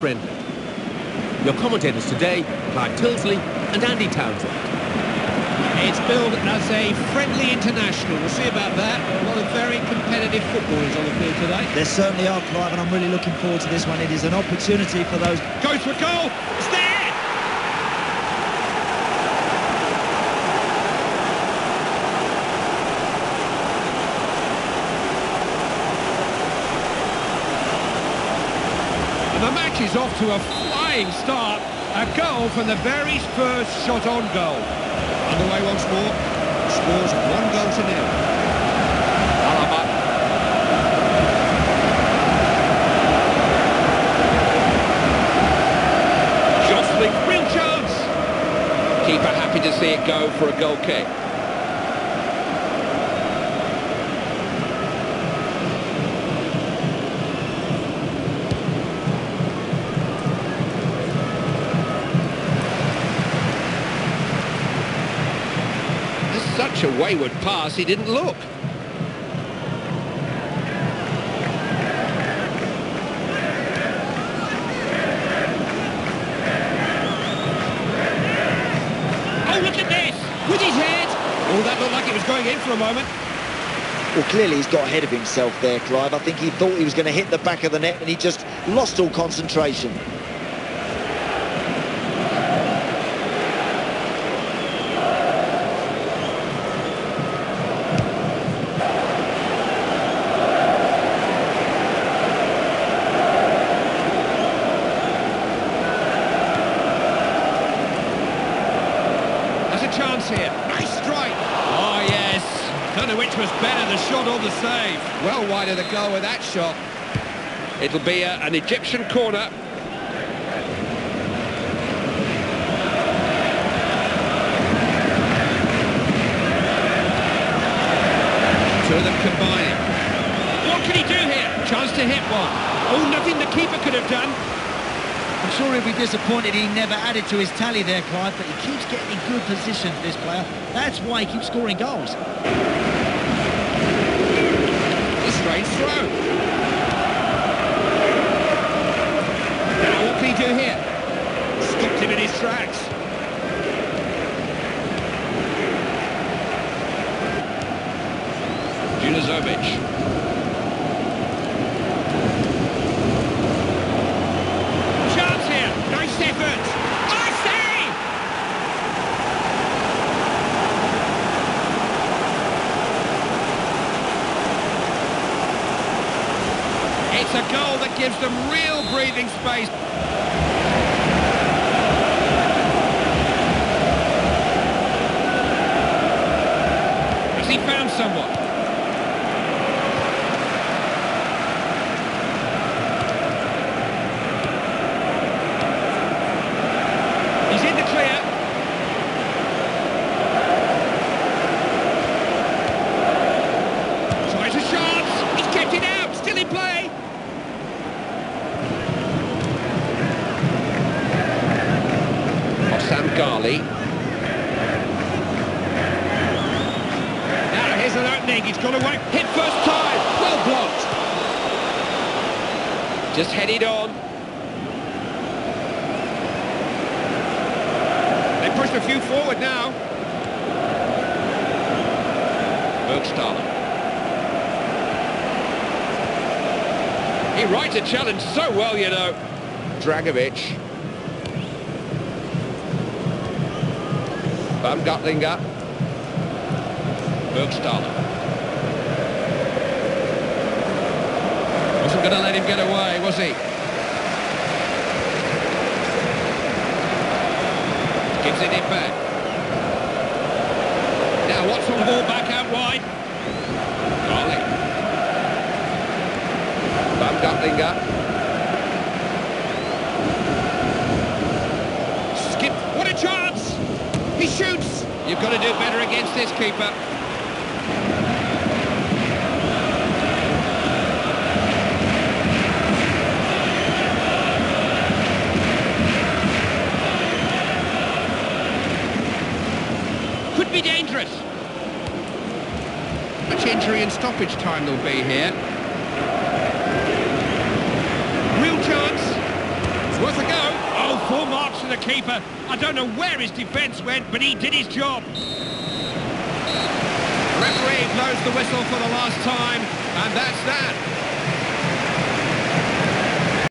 friendly. Your commentators today, Clive Tyldesley and Andy Townsend. It's billed as a friendly international. We'll see about that. A lot of very competitive footballers on the field today. There certainly are, Clive, and I'm really looking forward to this one. It is an opportunity for those... Goes for goal! It's there! And the match is off to a flying start. A goal from the very first shot on goal. Underway once more. Scores one goal to nil. Alaba. Jostling, real chance. Keeper happy to see it go for a goal kick. Such a wayward pass, he didn't look. Oh, look at this! With his head! Oh, that looked like it was going in for a moment. Well, clearly he's got ahead of himself there, Clive. I think he thought he was going to hit the back of the net and he just lost all concentration. Chance here. Nice strike. Oh, yes. Don't know which was better, the shot or the save. Well wide of the goal with that shot. It'll be a, an Egyptian corner. Two of them combining. What can he do here? Chance to hit one. Oh, nothing the keeper could have done. I'm sure he'll be disappointed he never added to his tally there, Clive, but he keeps getting in good position, this player. That's why he keeps scoring goals. A strange throw. Now, what can he do here? Stopped him in his tracks. Junuzovic. Chance here. Nice effort. I save! It's a goal that gives them real breathing space. Has he found someone? He's in the clear. Tries a shot. He's kept it out. Still in play. Ghali. Now here's an opening. He's got away. Hit first time. Well blocked. Just headed on. They pushed a few forward now. Burgstaller. He rides a challenge so well, you know. Dragovic. Van Gatlinger. Burgstaller. Wasn't going to let him get away, was he? Gives it in back. Now Watson ball back out wide. Ghali. Van Gatlinger. Skip. What a chance! He shoots. You've got to do better against this keeper. Could be dangerous. Much injury and stoppage time there'll be here. Real chance. Four marks to the keeper. I don't know where his defence went, but he did his job. Referee blows the whistle for the last time, and that's that.